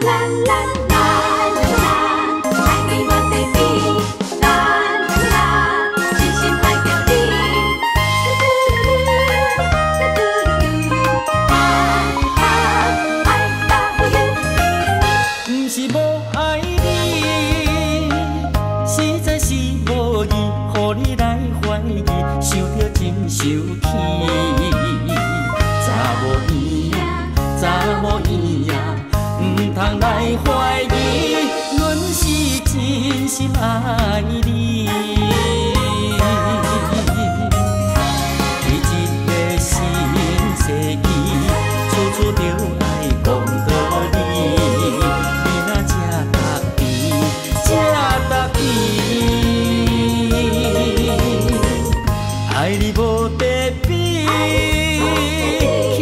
啦啦啦啦啦，爱你我到底，啦啦，真心爱着你。真生气。来怀疑，阮是真心爱你。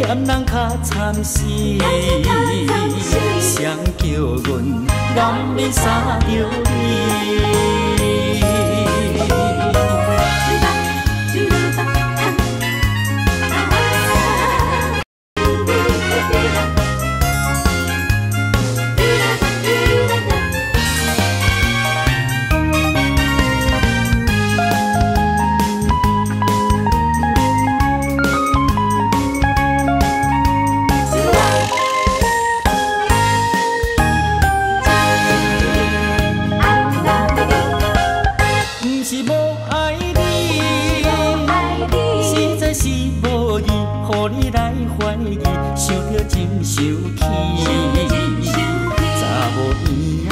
点人较惨死，谁叫阮甘愿三着你？想起，查某囡仔，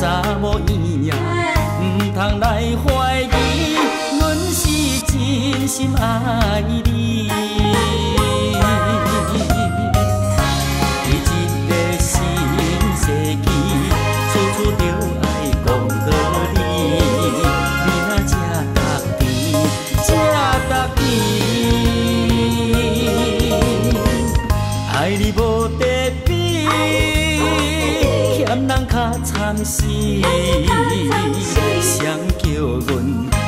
查某囡仔，唔通来怀疑，阮是真心爱你。在个新世纪，处处爱讲道理，你那，爱你。惨死，谁叫阮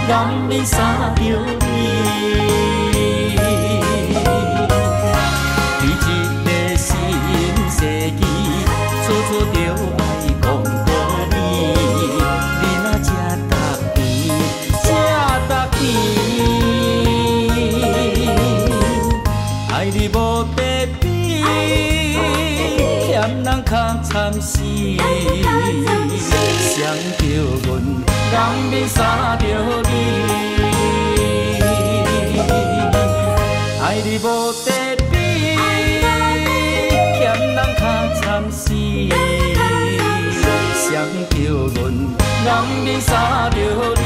眼泪洒着你？你这个新细意，处处着要讲。人较惨死，伤着阮，难免伤着你。爱你无地比，欠人较惨死，伤着阮，难免伤着你。